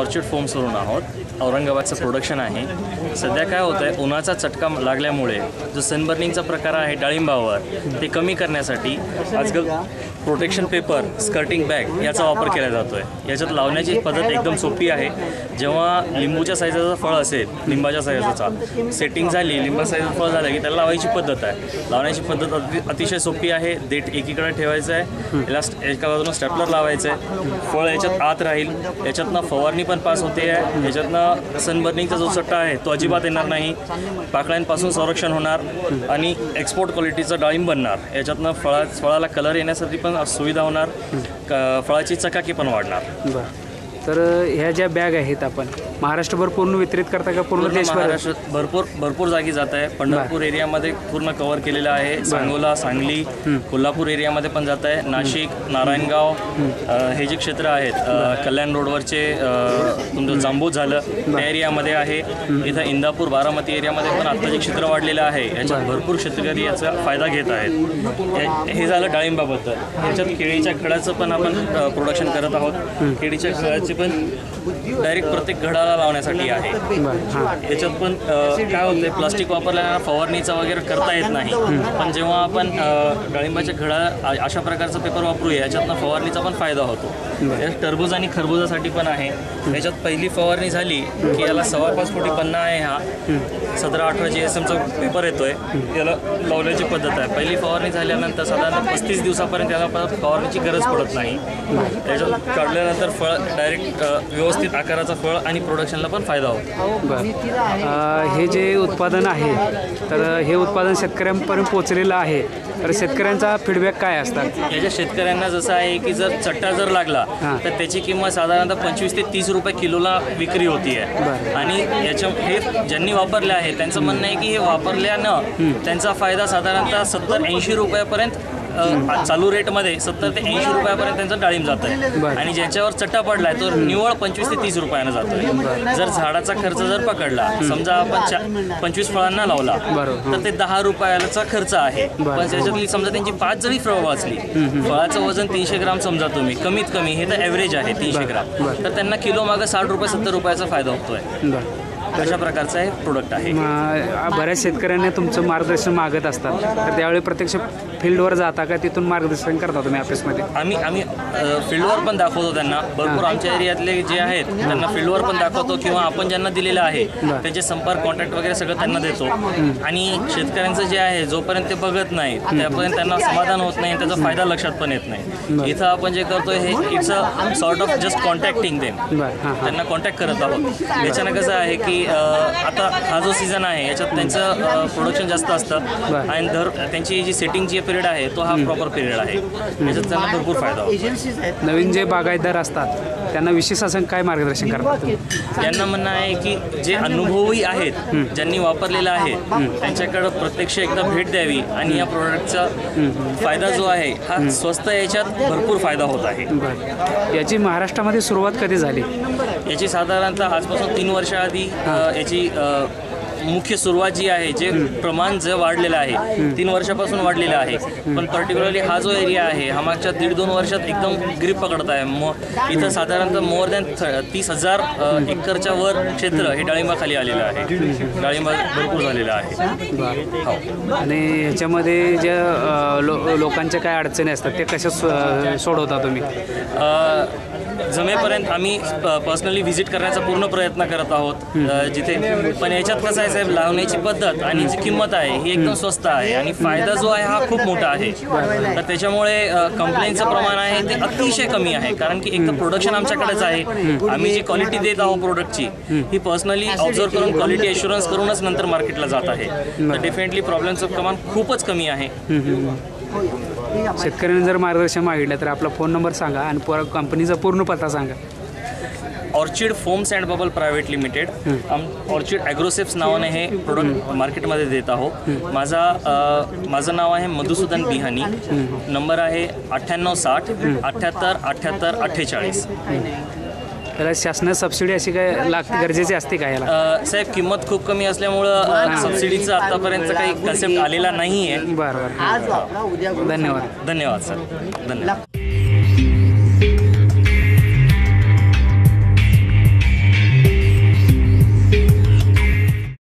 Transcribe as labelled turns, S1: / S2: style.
S1: Orchid फोम्सवरून आहोत. औरंगाबादचं production आहे. सध्या काय होतं आहे उन्हाचा चटका लागल्यामुळे जो सनबर्निंगचा प्रकार आहे डाळिंबावर ते कमी करण्यासाठी आजकाल प्रोटेक्शन पेपर स्कर्टिंग बॅग याचा वापर केला जातो आहे याच्यात लावण्याची पद्धत एकदम सोपी आहे. जेव्हा लिंबूच्या साईजाचं फळ असेल लिंबाच्या साईजाचा सेटिंग झाली लिंबा साईजचं फळ झालं की त्याला लावायची पद्धत आहे. लावण्याची पद्धत अति अतिशय सोपी आहे. देठ एकीकडे ठेवायचं आहे. याला एका बाजूला स्टॅपलर लावायचं आहे. फळ याच्यात आत राहील. याच्यातनं फवारणी पण पास होते आहे. ह्याच्यातनं सनबर्निंगचा जो चट्टा आहे तो अजिबात येणार नाही. पाकळ्यांपासून संरक्षण होणार आणि एक्सपोर्ट क्वालिटीचं डाळिंब बनणार. याच्यातनं फळा फळाला कलर येण्यासाठी पण सुविधा होणार. क- फळाची चकाकी पण वाढणार.
S2: बरं. तर ह्या ज्या बॅग आहेत आपण महाराष्ट्रभर पूर्ण वितरित करता का पूर्ण देशभर?
S1: महाराष्ट्रात भरपूर भरपूर जागी जात आहे. पंढरपूर एरियामध्ये पूर्ण कव्हर केलेलं आहे. सांगोला सांगली कोल्हापूर एरियामध्ये पण जात आहे. नाशिक नारायणगाव अ, हे जे क्षेत्र आहेत अ, कल्याण रोडवरचे अ, तुमचं जांबूत झालं त्या एरियामध्ये आहे. इथं इंदापूर बारामती एरियामध्ये पण आता जे क्षेत्र वाढलेलं आहे याच्यात भरपूर शेतकरी याचा फायदा घेत आहेत. हे- हे झालं डाळिंबाबद्दल. याच्यात केळीच्या घडाचं पण आपण प्रोडक्शन करत आहोत. केळीच्या घडाची पण डायरेक्ट प्रत्येक घडाला लावण्यासाठी आहे.
S2: बरं हां
S1: याच्यात पण काय होतंय प्लास्टिक वापरल्यानं फवारणीचा वगैरे करता येत नाही. पण जेव्हा आपण डाळिंबाच्या घडा अशा प्रकारचा पेपर वापरूया याच्यातनं फवारणीचा पण फायदा होतो. टरबूज आणि खरबुजासाठी पण आहे. याच्यात पहिली फवारणी झाली की याला सव्वा पाच कोटी पन्ना आहे हा. सतरा अठरा जी एस एमचा पेपर येतोय. याला लावण्याची पद्धत आहे. पहिली फवारणी झाल्यानंतर साधारण पस्तीस दिवसापर्यंत याला परत फवारणीची गरज पडत नाही. याच्यात काढल्यानंतर फळ डायरेक्ट व्यवस्थित आकाराचं फळ आणि प्रोडक्शनला पण फायदा होतो.
S2: बरं. हे जे उत्पादन आहे तर हे उत्पादन शेतकऱ्यांपर्यंत पोचलेलं आहे. तर शेतकऱ्यांचा फीडबॅक काय असतात?
S1: याच्या शेतकऱ्यांना जसं आहे की जर चट्टा जर लागला. तर त्याची किंमत साधारणतः पंचवीस ते तीस रुपये किलोला विक्री होती आहे. आणि याच्या हे ज्यांनी वापरले आहे त्यांचं म्हणणं आहे की हे वापरल्यानं त्यांचा फायदा साधारणतः सत्तर ऐंशी रुपयापर्यंत चालू रेटमध्ये सत्तर ते ऐंशी रुपयापर्यंत त्यांचं डाळिंब जात आहे. आणि ज्याच्यावर चट्टा पडलाय तो निव्वळ पंचवीस ते तीस रुपयानं जातोय जर झाडाचा खर्च जर पकडला समजा आपण पंचवीस फळांना लावला. तर ते दहा रुपयाचा खर्च आहे. पण त्याच्यातली समजा त्यांची पाच जरी फळं वाचली फळाचं वजन तीनशे ग्राम समजा तुम्ही कमीत कमी हे तर ॲव्हरेज आहे तीनशे ग्राम. तर त्यांना किलो मागं साठ रुपये सत्तर रुपयाचा फायदा होतोय अशा प्रकारचं हे प्रोडक्ट आहे?
S2: बऱ्याच शेतकऱ्यांना तुमचं मार्गदर्शन मागत असतात. तर त्यावेळी प्रत्यक्ष फील्डवर जाता का तिथून मार्गदर्शन करता तुम्ही ऑफिसमध्ये
S1: आम्ही आम्ही फील्डवर पण दाखवतो त्यांना. भरपूर आमच्या एरियातले जे आहेत त्यांना फील्डवर पण दाखवतो किंवा आपण ज्यांना दिलेलं आहे त्यांचे संपर्क कॉन्टॅक्ट वगैरे सगळं त्यांना देतो. आणि शेतकऱ्यांचं जे आहे जोपर्यंत ते बघत नाही त्यापर्यंत त्यांना समाधान होत नाही त्याचा फायदा लक्षात पण येत नाही. इथं आपण जे करतोय हे it's a sort of just contacting them
S2: बरं. हां हां.
S1: त्यांना कॉन्टॅक्ट करत आहोत. याच्यानं कसं आहे की अ, आता हा जो सीझन आहे याच्यात त्यांचं प्रोडक्शन जास्त असतं. आणि दर त्यांची जी सेटिंग जी पिरियड आहे तो हा प्रॉपर पिरियड आहे. याच्यात त्यांना भरपूर फायदा होतो.
S2: नवीन जे बागायतदार असतात त्यांना विशेष असं काय मार्गदर्शन करतात तुम्ही?
S1: यांना म्हणणं आहे की जे अनुभवी आहेत ज्यांनी वापरलेलं आहे त्यांच्याकडं प्रत्यक्ष एकदा भेट द्यावी आणि या प्रोडक्टचा फायदा जो आहे हा स्वस्त याच्यात भरपूर फायदा होत आहे.
S2: याची महाराष्ट्रामध्ये सुरुवात कधी झाली?
S1: याची साधारणतः आजपासून तीन वर्षाआधी याची मुख्य सुरुवात जी आहे जे प्रमाण जे वाढलेलं आहे तीन वर्षापासून वाढलेलं आहे. पण पर्टिक्युलरली हा जो एरिया आहे हा मागच्या दीड दोन वर्षात एकदम ग्रीप पकडत आहे. मो इथं साधारणतः मोर दॅन तीस हजार एकरच्या वर क्षेत्र हे डाळिंबाखाली आलेलं आहे. डाळिंबा भरपूर झालेलं आहे. हो.
S2: आणि ह्याच्यामध्ये ज्या लो लोकांच्या काय अडचणी असतात ते कशा सोडवता तुम्ही?
S1: जमेपर्यंत आम्ही पर्सनली व्हिजिट करण्याचा पूर्ण प्रयत्न करत आहोत. जिथे पण याच्यात कसं आहे साहेब लावण्याची पद्धत आणि जी किंमत आहे ही एकदम स्वस्त आहे आणि फायदा जो आहे हा खूप मोठा आहे. तर त्याच्यामुळे कंप्लेंटचं प्रमाण आहे ते अतिशय कमी आहे. कारण की एक तर प्रोडक्शन आमच्याकडेच आहे. आम्ही जी क्वालिटी देत आहोत प्रोडक्टची ही पर्सनली ऑब्झर्व करून क्वालिटी एश्युरन्स करूनच नंतर मार्केटला जात आहे. तर डेफिनेटली प्रॉब्लेमचं प्रमाण खूपच कमी आहे.
S2: शेतकऱ्यांनी जर मार्गदर्शन मागितलं तर आपला फोन नंबर सांगा आणि कंपनीचा पूर्ण पत्ता सांगा.
S1: Orchid foams and bubble private limited. आम ऑर्चिड ॲग्रोसेप्स नावाने हे प्रोडक्ट मार्केटमध्ये देत आहोत. माझा माझं नाव आहे मधुसूदन बिहानी. नंबर आहे अठ्ठ्याण्णव साठ अठ्ठ्याहत्तर अठ्ठ्याहत्तर अठ्ठेचाळीस.
S2: त्याला शासनात सबसिडी अशी काय लागते गरजेची असते का याला?
S1: अ, साहेब किंमत खूप कमी असल्यामुळं सबसिडीचं आतापर्यंत काही कन्सेप्ट आलेला नाही आहे
S2: बरं बरं. धन्यवाद.
S1: धन्यवाद सर. धन्यवाद.